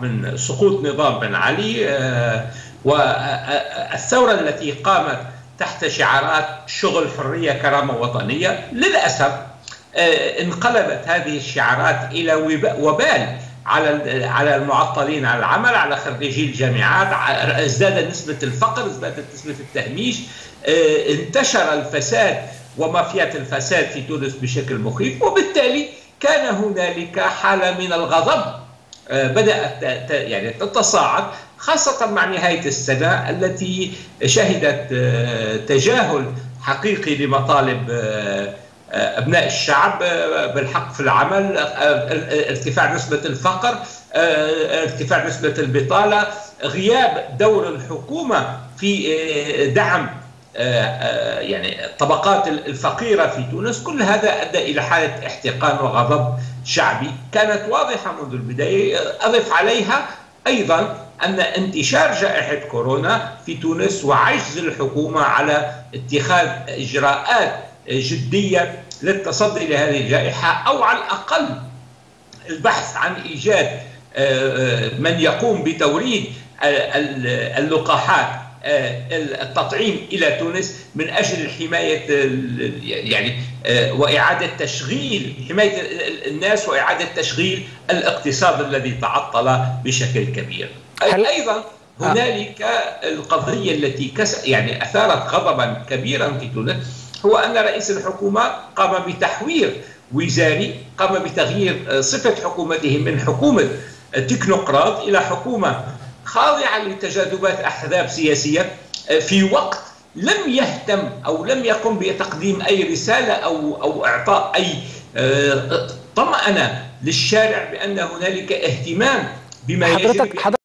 من سقوط نظام بن علي والثورة التي قامت تحت شعارات شغل حرية كرامة وطنية. للأسف انقلبت هذه الشعارات إلى وبال على على المعطلين عن العمل على خريجي الجامعات ازدادت نسبة الفقر ازدادت نسبة التهميش. انتشر الفساد ومافيات الفساد في تونس بشكل مخيف وبالتالي كان هنالك حالة من الغضب. بدات يعني تتصاعد خاصة مع نهاية السنة التي شهدت تجاهل حقيقي لمطالب أبناء الشعب بالحق في العمل ارتفاع نسبة الفقر ارتفاع نسبة البطالة غياب دور الحكومة في دعم يعني الطبقات الفقيرة في تونس كل هذا أدى إلى حالة احتقان وغضب شعبي كانت واضحة منذ البداية أضف عليها أيضا أن انتشار جائحة كورونا في تونس وعجز الحكومة على اتخاذ إجراءات جدية للتصدي لهذه الجائحة أو على الأقل البحث عن إيجاد من يقوم بتوريد اللقاحات. التطعيم إلى تونس من أجل حماية يعني وإعادة تشغيل حماية الناس وإعادة تشغيل الاقتصاد الذي تعطل بشكل كبير. أيضا هنالك القضية التي كس يعني أثارت غضبا كبيرا في تونس هو أن رئيس الحكومة قام بتحوير وزاري قام بتغيير صفة حكومته من حكومة تكنوقراط إلى حكومة خاضعه لتجاذبات أحزاب سياسية في وقت لم يهتم أو لم يقم بتقديم أي رسالة أو أو إعطاء أي طمأنة للشارع بأن هنالك اهتمام بما يجري